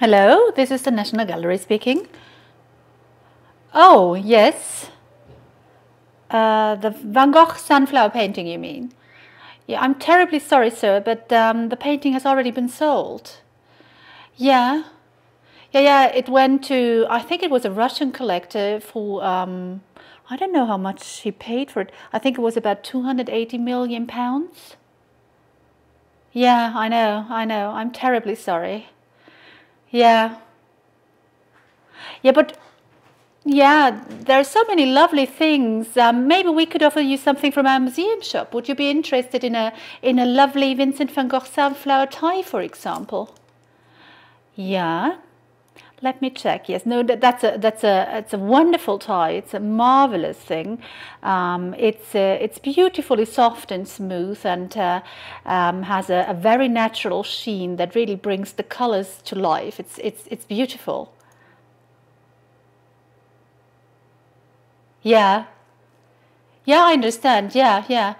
Hello, this is the National Gallery speaking. Oh, yes. Uh, the Van Gogh sunflower painting, you mean? Yeah, I'm terribly sorry, sir, but um, the painting has already been sold. Yeah. Yeah, yeah, it went to, I think it was a Russian collector for, um, I don't know how much he paid for it. I think it was about 280 million pounds. Yeah, I know, I know. I'm terribly sorry. Yeah. Yeah, but yeah, there are so many lovely things. Um, maybe we could offer you something from our museum shop. Would you be interested in a in a lovely Vincent van Gogh sunflower tie, for example? Yeah. Let me check. Yes, no, that, that's a that's a it's a wonderful tie. It's a marvelous thing. Um, it's uh, it's beautifully soft and smooth, and uh, um, has a, a, very natural sheen that really brings the colors to life. It's it's it's beautiful. Yeah. Yeah, I understand. Yeah, yeah.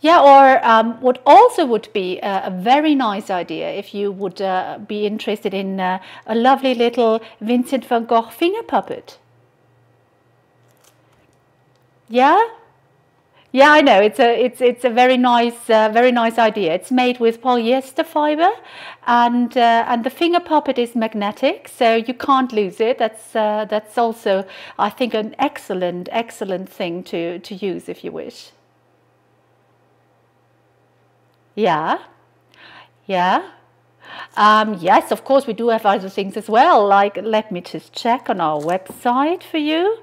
Yeah, or um, what also would be a, a, very nice idea if you would uh, be interested in uh, a lovely little Vincent van Gogh finger puppet. Yeah? Yeah, I know. It's a it's it's a very nice uh, very nice idea. It's made with polyester fiber, and uh, and the finger puppet is magnetic, so you can't lose it. That's uh, that's also I think an excellent excellent thing to to use if you wish. Yeah. Yeah. Um, yes, of course, we do have other things as well. Like, let me just check on our website for you.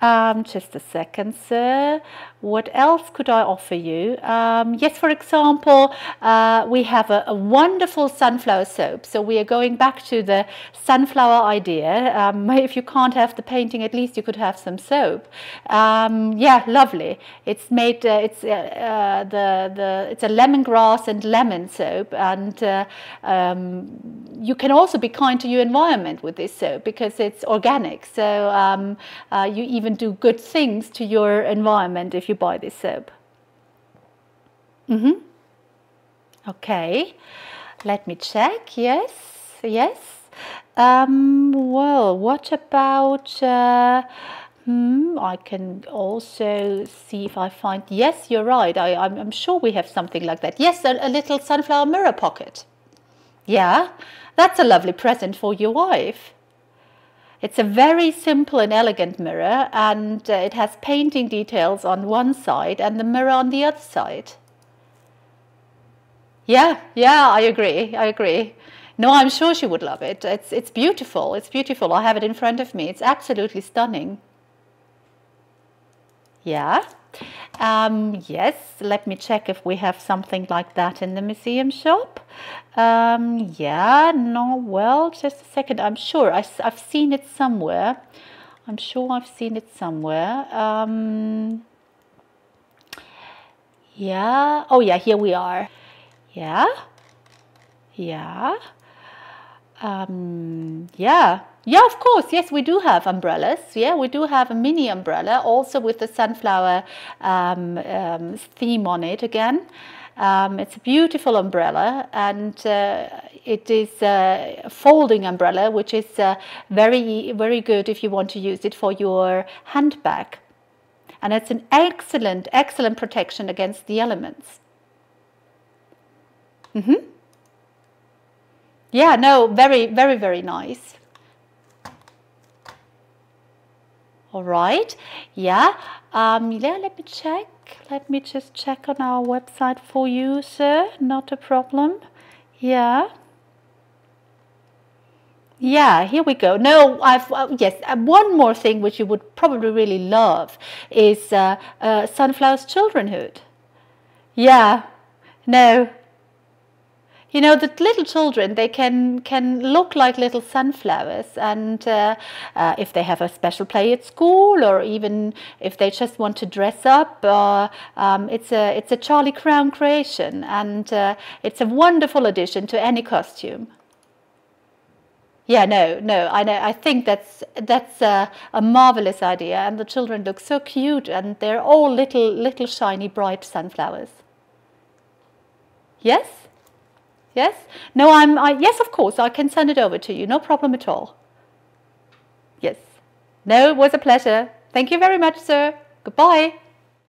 Um, just a second, sir. What else could I offer you? Um, yes, for example, uh, we have a, a, wonderful sunflower soap. So we are going back to the sunflower idea. Um, if you can't have the painting, at least you could have some soap. Um, yeah, lovely. It's made. Uh, it's uh, uh, the the it's a lemongrass and lemon soap, and uh, um, you can also be kind to your environment with this soap because it's organic. So um, uh, you even do good things to your environment if you buy this soap. Mm-hmm. Okay, let me check. Yes, yes. Um, well, what about? Uh, hmm, I can also see if I find. Yes, you're right. I, I'm, I'm sure we have something like that. Yes, a, a little sunflower mirror pocket. Yeah, that's a lovely present for your wife. It's a very simple and elegant mirror and uh, it has painting details on one side and the mirror on the other side. Yeah, yeah, I agree, I agree. No, I'm sure she would love it. It's, it's beautiful, it's beautiful. I have it in front of me. It's absolutely stunning. Yeah. Um, yes, let me check if we have something like that in the museum shop. Um, yeah, no, well, just a second. I'm sure I, have seen it somewhere. I'm sure I've seen it somewhere. Um, yeah, oh yeah, here we are. Yeah, yeah, um, yeah. Yeah, of course. Yes, we do have umbrellas. Yeah, we do have a mini umbrella also with the sunflower um, um, theme on it again. Um, it's a beautiful umbrella and uh, it is a folding umbrella, which is uh, very, very good if you want to use it for your handbag. And it's an excellent, excellent protection against the elements. Mm -hmm. Yeah, no, very, very, very nice. All right. Yeah. Um, yeah, let me check. Let me just check on our website for you, sir. Not a problem. Yeah. Yeah, here we go. No, I've uh, yes. Uh, one more thing which you would probably really love is uh, uh, Sunflower's Childrenhood. Yeah. No, you know the little children they can can look like little sunflowers and uh, uh, if they have a special play at school or even if they just want to dress up uh, um, it's a it's a Charlie Crow creation and uh, it's a wonderful addition to any costume yeah, no, no. I know. I think that's that's a, a, marvelous idea, and the children look so cute, and they're all little, little shiny, bright sunflowers. Yes. Yes? No, I'm, I, yes, of course, I can send it over to you. No problem at all. Yes. No, it was a pleasure. Thank you very much, sir. Goodbye.